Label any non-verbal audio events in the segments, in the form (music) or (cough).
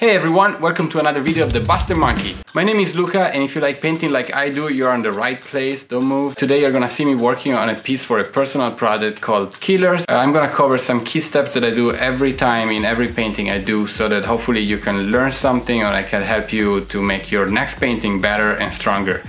Hey everyone, welcome to another video of the Buster Monkey. My name is Luca and if you like painting like I do, you're on the right place, don't move. Today you're gonna see me working on a piece for a personal project called Killers. Uh, I'm gonna cover some key steps that I do every time in every painting I do so that hopefully you can learn something or I can help you to make your next painting better and stronger.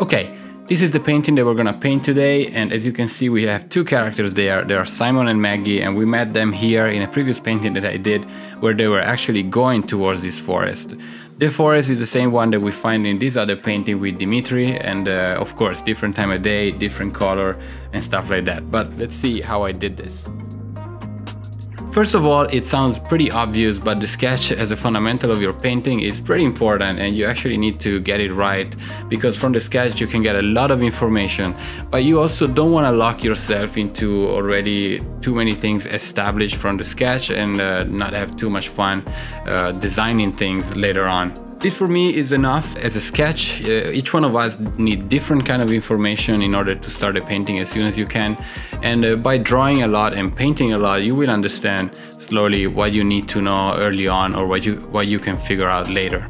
Okay, this is the painting that we're gonna paint today and as you can see we have two characters there. They are Simon and Maggie and we met them here in a previous painting that I did where they were actually going towards this forest. The forest is the same one that we find in this other painting with Dimitri and uh, of course different time of day, different color and stuff like that. But let's see how I did this. First of all, it sounds pretty obvious, but the sketch as a fundamental of your painting is pretty important and you actually need to get it right because from the sketch you can get a lot of information, but you also don't want to lock yourself into already too many things established from the sketch and uh, not have too much fun uh, designing things later on. This for me is enough as a sketch. Uh, each one of us need different kind of information in order to start a painting as soon as you can. And uh, by drawing a lot and painting a lot, you will understand slowly what you need to know early on or what you, what you can figure out later.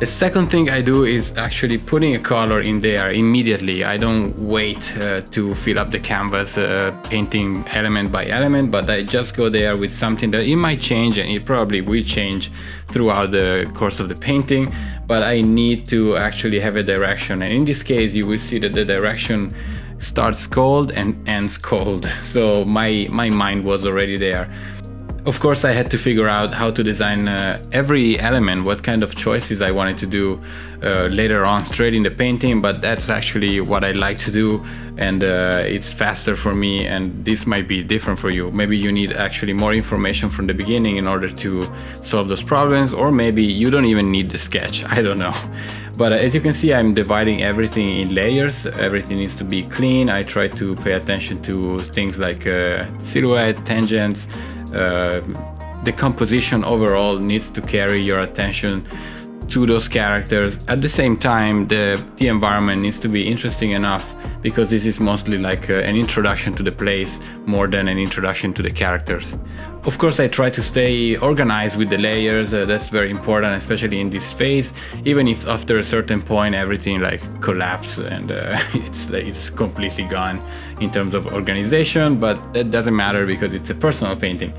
The second thing I do is actually putting a color in there immediately. I don't wait uh, to fill up the canvas uh, painting element by element, but I just go there with something that it might change and it probably will change throughout the course of the painting, but I need to actually have a direction. And in this case, you will see that the direction starts cold and ends cold. (laughs) So my, my mind was already there. Of course, I had to figure out how to design uh, every element, what kind of choices I wanted to do uh, later on straight in the painting, but that's actually what I like to do and uh, it's faster for me and this might be different for you. Maybe you need actually more information from the beginning in order to solve those problems or maybe you don't even need the sketch, (laughs) I don't know. But uh, as you can see, I'm dividing everything in layers. Everything needs to be clean. I try to pay attention to things like uh, silhouette, tangents, the composition overall needs to carry your attention to those characters. At the same time, the, the environment needs to be interesting enough because this is mostly like uh, an introduction to the place more than an introduction to the characters. Of course, I try to stay organized with the layers. Uh, that's very important, especially in this phase. Even if after a certain point everything like collapses and uh, (laughs) it's it's completely gone in terms of organization, but that doesn't matter because it's a personal painting.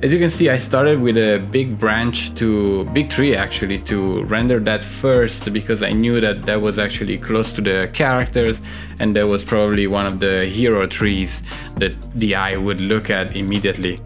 As you can see, I started with a big branch to big tree actually to render that first because I knew that that was actually close to the characters and that was probably one of the hero trees that the eye would look at immediately.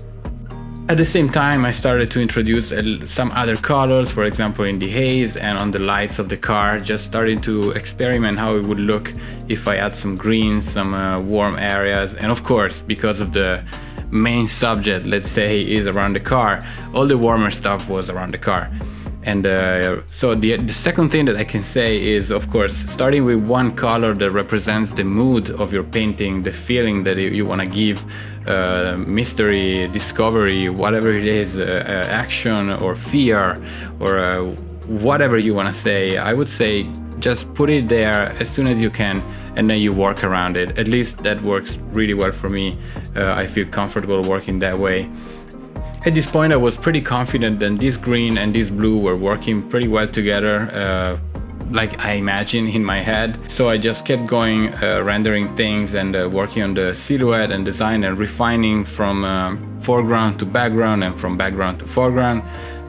At the same time, I started to introduce some other colors, for example in the haze and on the lights of the car, just starting to experiment how it would look if I add some green, some uh, warm areas, and of course, because of the main subject, let's say, is around the car, all the warmer stuff was around the car. And uh, so the, the second thing that I can say is, of course, starting with one color that represents the mood of your painting, the feeling that you want to give, uh, mystery, discovery, whatever it is, uh, uh action or fear or uh, whatever you want to say. I would say just put it there as soon as you can and then you work around it. At least that works really well for me. Uh, I feel comfortable working that way. At this point I was pretty confident that this green and this blue were working pretty well together uh, like I imagine in my head. So I just kept going, uh, rendering things and uh, working on the silhouette and design and refining from uh, foreground to background and from background to foreground,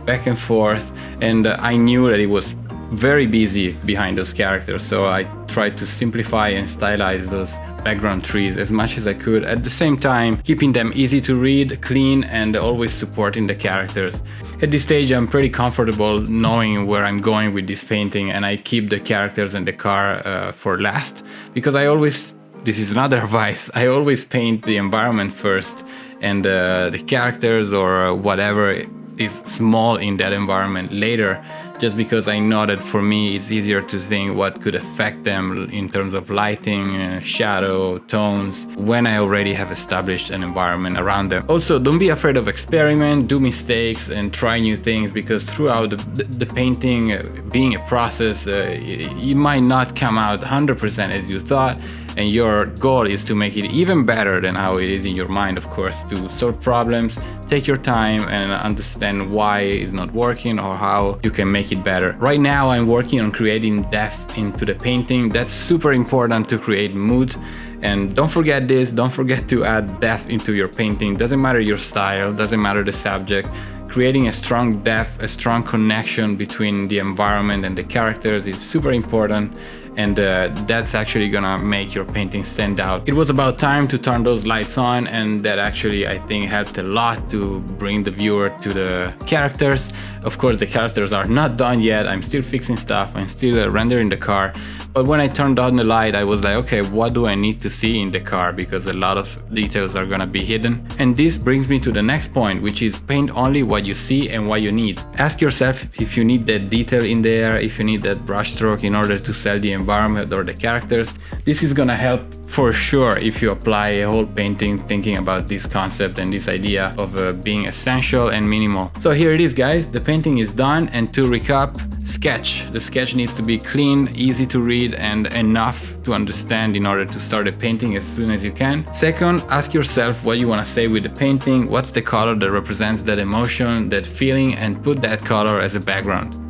back and forth. And uh, I knew that it was very busy behind those characters. So I tried to simplify and stylize those background trees as much as I could, at the same time keeping them easy to read, clean and always supporting the characters. At this stage I'm pretty comfortable knowing where I'm going with this painting and I keep the characters and the car uh, for last because I always, this is another (laughs) advice, I always paint the environment first and uh, the characters or whatever is small in that environment later just because I know that for me it's easier to think what could affect them in terms of lighting, uh, shadow, tones, when I already have established an environment around them. Also, don't be afraid of experiment, do mistakes and try new things because throughout the, the, painting uh, being a process, uh, it, it might not come out 100% as you thought and your goal is to make it even better than how it is in your mind, of course, to solve problems, take your time and understand why it's not working or how you can make it better. Right now, I'm working on creating depth into the painting. That's super important to create mood and don't forget this, don't forget to add depth into your painting. Doesn't matter your style, doesn't matter the subject. Creating a strong depth, a strong connection between the environment and the characters is super important and uh, that's actually gonna make your painting stand out. It was about time to turn those lights on and that actually I think helped a lot to bring the viewer to the characters. Of course the characters are not done yet, I'm still fixing stuff, I'm still uh, rendering the car, but when I turned on the light I was like okay what do I need to see in the car because a lot of details are gonna be hidden. And this brings me to the next point which is paint only what you see and what you need. Ask yourself if you need that detail in there, if you need that brush stroke in order to sell the environment or the characters. This is gonna help for sure if you apply a whole painting thinking about this concept and this idea of uh, being essential and minimal. So here it is guys, the painting is done and to recap, sketch. The sketch needs to be clean, easy to read and enough to understand in order to start a painting as soon as you can. Second, ask yourself what you want to say with the painting, what's the color that represents that emotion, that feeling and put that color as a background.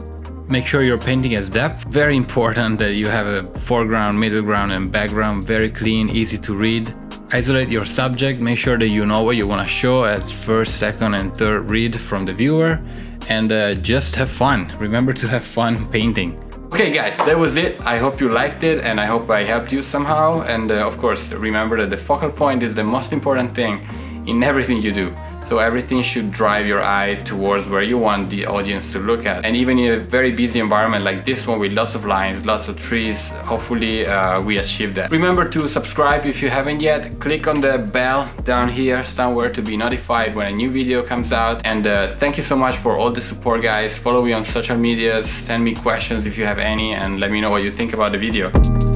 Make sure your painting has depth. Very important that you have a foreground, middle ground and background very clean, easy to read. Isolate your subject, make sure that you know what you want to show at first, second and third read from the viewer and uh, just have fun. Remember to have fun painting. Okay guys, that was it. I hope you liked it and I hope I helped you somehow. And uh, of course, remember that the focal point is the most important thing in everything you do. So everything should drive your eye towards where you want the audience to look at. And even in a very busy environment like this one with lots of lines, lots of trees, hopefully uh, we achieve that. Remember to subscribe if you haven't yet. Click on the bell down here somewhere to be notified when a new video comes out. And uh, thank you so much for all the support guys. Follow me on social medias, send me questions if you have any and let me know what you think about the video.